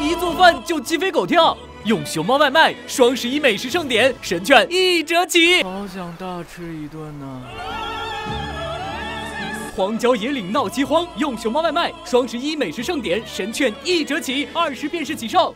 一做饭就鸡飞狗跳用熊猫外卖双十一美食盛典神券一折起。好想大吃一顿呢。荒郊野岭闹饥荒用熊猫外卖双十一美食盛典神券一折起二十便士起售。